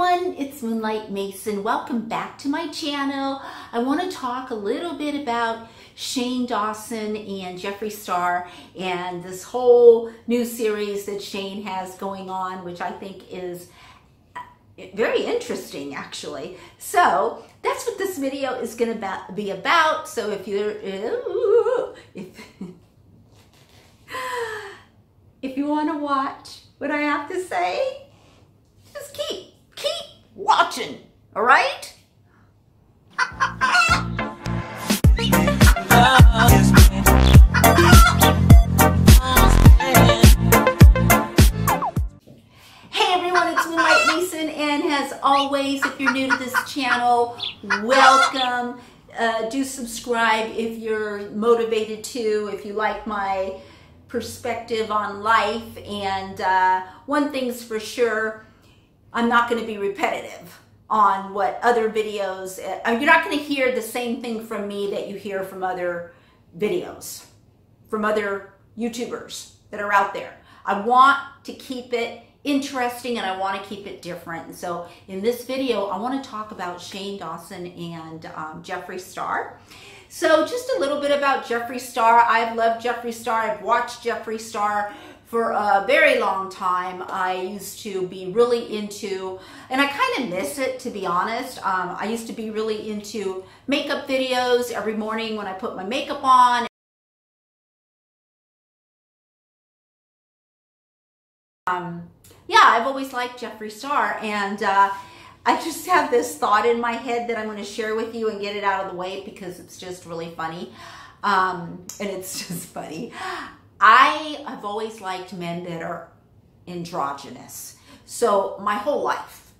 everyone, it's Moonlight Mason. Welcome back to my channel. I want to talk a little bit about Shane Dawson and Jeffree Star and this whole new series that Shane has going on, which I think is uh, very interesting actually. So that's what this video is going to be about. So if you're, if, if you want to watch what I have to say, watching, all right? Hey everyone, it's Moonlight Mason, and as always, if you're new to this channel, welcome. Uh, do subscribe if you're motivated to, if you like my perspective on life. And uh, one thing's for sure, I'm not going to be repetitive on what other videos, uh, you're not going to hear the same thing from me that you hear from other videos, from other YouTubers that are out there. I want to keep it interesting and I want to keep it different. And so in this video, I want to talk about Shane Dawson and um, Jeffree Star. So just a little bit about Jeffree Star. I've loved Jeffree Star. I've watched Jeffree Star for a very long time. I used to be really into, and I kind of miss it to be honest. Um, I used to be really into makeup videos every morning when I put my makeup on. Um, yeah, I've always liked Jeffree Star and uh, I just have this thought in my head that I'm going to share with you and get it out of the way because it's just really funny. Um, and it's just funny. I have always liked men that are androgynous. So my whole life,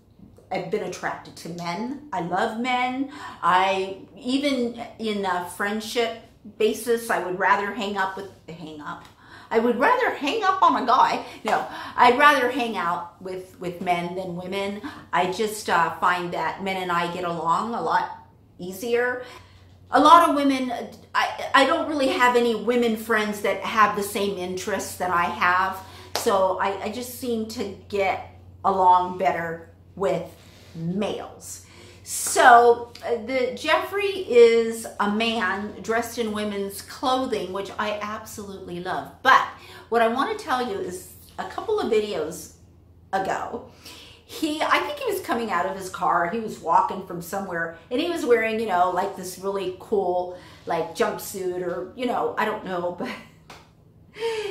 I've been attracted to men. I love men. I even in a friendship basis, I would rather hang up with hang up. I would rather hang up on a guy. No, I'd rather hang out with with men than women. I just uh, find that men and I get along a lot easier a lot of women, I, I don't really have any women friends that have the same interests that I have. So I, I just seem to get along better with males. So uh, the Jeffree is a man dressed in women's clothing, which I absolutely love. But what I want to tell you is a couple of videos ago, he i think he was coming out of his car. He was walking from somewhere and he was wearing you know like this really cool like jumpsuit or you know i don't know but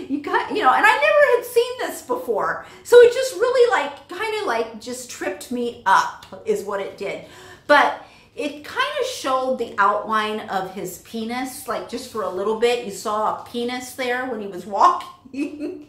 you got you know and i never had seen this before. So it just really like kind of like just tripped me up is what it did. But it kind of showed the outline of his penis like just for a little bit. You saw a penis there when he was walking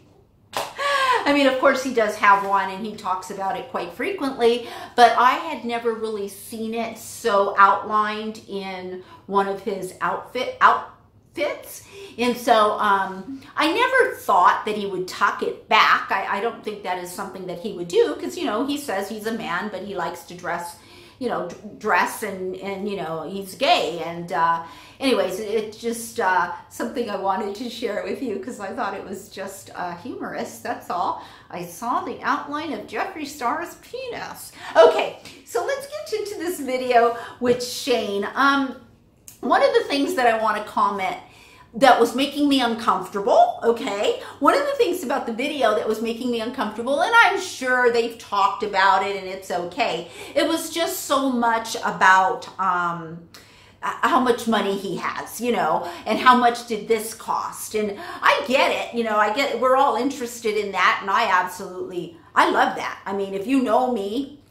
I mean, of course, he does have one and he talks about it quite frequently, but I had never really seen it so outlined in one of his outfit outfits. And so um, I never thought that he would tuck it back. I, I don't think that is something that he would do because, you know, he says he's a man, but he likes to dress you know, dress and, and you know, he's gay. And uh, anyways, it's just uh, something I wanted to share with you because I thought it was just uh, humorous. That's all. I saw the outline of Jeffree Star's penis. Okay, so let's get into this video with Shane. Um, one of the things that I want to comment that was making me uncomfortable, okay? One of the things about the video that was making me uncomfortable, and I'm sure they've talked about it and it's okay, it was just so much about um, how much money he has, you know, and how much did this cost. And I get it, you know, I get it. we're all interested in that, and I absolutely, I love that. I mean, if you know me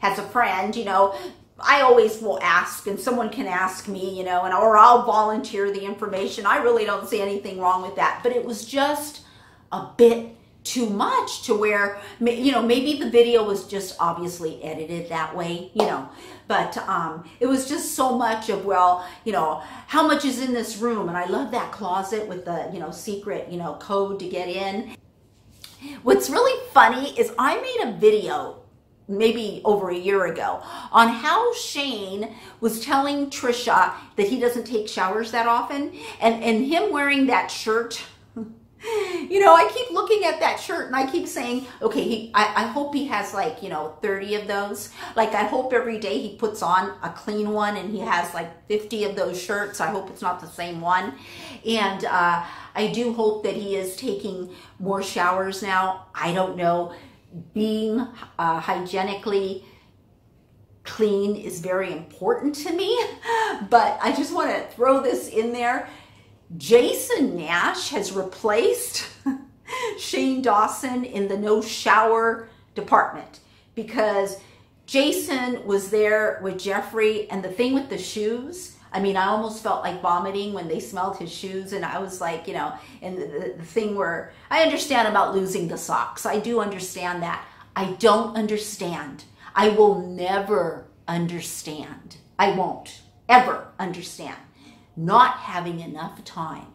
as a friend, you know, I always will ask and someone can ask me, you know, and or I'll volunteer the information. I really don't see anything wrong with that. But it was just a bit too much to where you know maybe the video was just obviously edited that way you know but um it was just so much of well you know how much is in this room and i love that closet with the you know secret you know code to get in what's really funny is i made a video maybe over a year ago on how Shane was telling Trisha that he doesn't take showers that often and and him wearing that shirt you know, I keep looking at that shirt and I keep saying, okay, he, I, I hope he has like, you know, 30 of those. Like, I hope every day he puts on a clean one and he has like 50 of those shirts. I hope it's not the same one. And uh, I do hope that he is taking more showers now. I don't know. Being uh, hygienically clean is very important to me, but I just want to throw this in there. Jason Nash has replaced Shane Dawson in the no shower department because Jason was there with Jeffree and the thing with the shoes, I mean, I almost felt like vomiting when they smelled his shoes. And I was like, you know, and the, the, thing where I understand about losing the socks. I do understand that. I don't understand. I will never understand. I won't ever understand not having enough time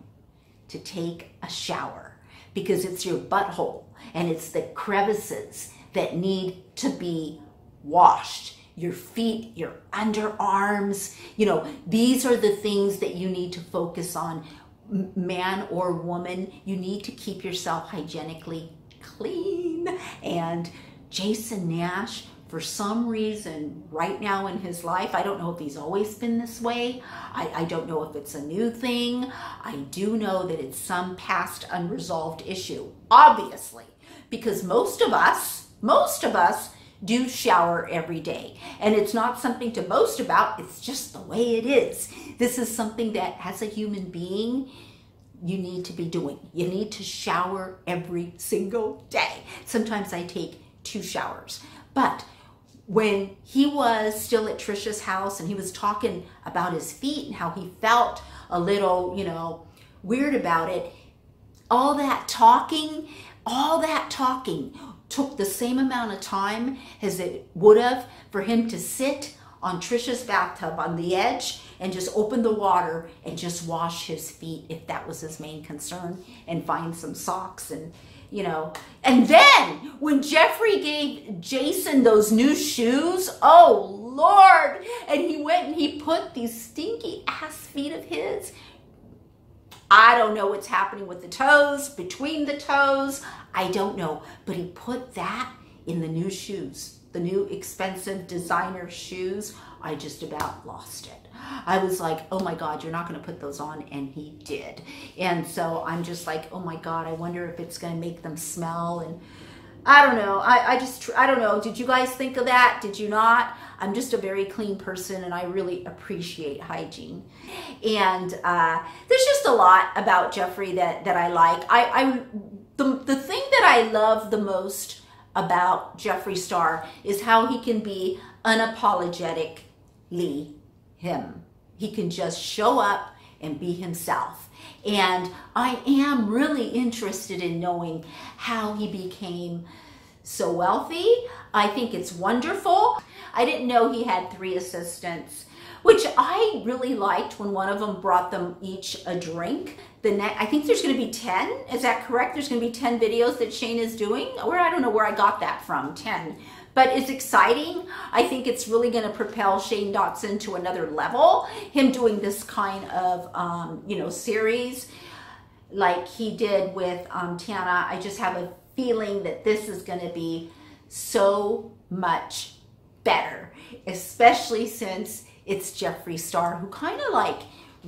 to take a shower because it's your butthole and it's the crevices that need to be washed. Your feet, your underarms, you know, these are the things that you need to focus on. Man or woman, you need to keep yourself hygienically clean. And Jason Nash for some reason right now in his life, I don't know if he's always been this way. I, I, don't know if it's a new thing. I do know that it's some past unresolved issue, obviously, because most of us, most of us do shower every day. And it's not something to boast about, it's just the way it is. This is something that, as a human being, you need to be doing. You need to shower every single day. Sometimes I take two showers. But when he was still at Trisha's house and he was talking about his feet and how he felt a little, you know, weird about it, all that talking, all that talking took the same amount of time as it would have for him to sit on Trisha's bathtub on the edge and just open the water and just wash his feet if that was his main concern and find some socks and you know. And then when Jeffree gave Jason those new shoes, oh Lord, and he went and he put these stinky ass feet of his. I don't know what's happening with the toes, between the toes. I don't know. But he put that in the new shoes, the new expensive designer shoes. I just about lost it. I was like, oh my God, you're not going to put those on. And he did. And so I'm just like, oh my God, I wonder if it's going to make them smell. And I don't know. I, I just, I don't know. Did you guys think of that? Did you not? I'm just a very clean person and I really appreciate hygiene. And uh, there's just a lot about Jeffree that, that I like. I, I the, the thing that I love the most about Jeffree Star is how he can be unapologetically him. He can just show up and be himself. And I am really interested in knowing how he became so wealthy. I think it's wonderful. I didn't know he had three assistants, which I really liked when one of them brought them each a drink. The next, I think there's going to be 10. Is that correct? There's going to be 10 videos that Shane is doing. Where I don't know where I got that from, 10 but it's exciting. I think it's really going to propel Shane Dawson to another level. Him doing this kind of, um, you know, series like he did with um, Tana. I just have a feeling that this is going to be so much better, especially since it's Jeffree Star who kind of like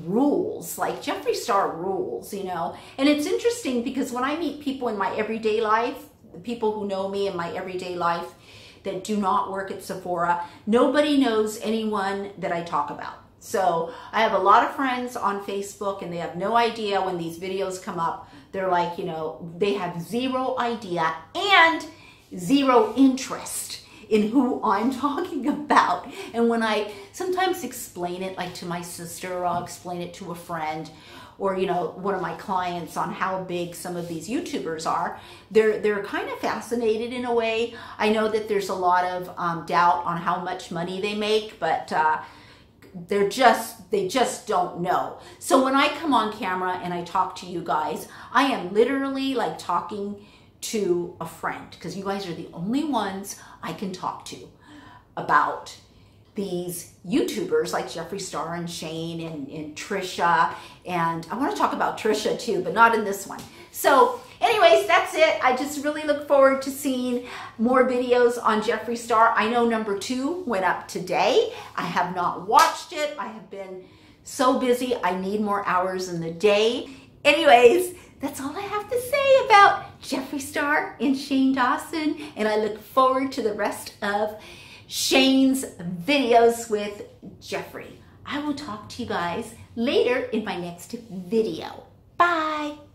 rules like Jeffree Star rules you know and it's interesting because when I meet people in my everyday life the people who know me in my everyday life that do not work at Sephora. Nobody knows anyone that I talk about. So I have a lot of friends on Facebook and they have no idea when these videos come up. They're like, you know, they have zero idea and zero interest in who I'm talking about. And when I sometimes explain it like to my sister or I'll explain it to a friend or you know one of my clients on how big some of these YouTubers are, they're they're kind of fascinated in a way. I know that there's a lot of um, doubt on how much money they make, but uh, they're just they just don't know. So when I come on camera and I talk to you guys, I am literally like talking to a friend because you guys are the only ones I can talk to about these YouTubers like Jeffree Star and Shane and, and Trisha. And I want to talk about Trisha too, but not in this one. So anyways, that's it. I just really look forward to seeing more videos on Jeffree Star. I know number two went up today. I have not watched it. I have been so busy. I need more hours in the day. Anyways, that's all I have to say about Jeffree Star and Shane Dawson. And I look forward to the rest of Shane's videos with Jeffree. I will talk to you guys later in my next video. Bye.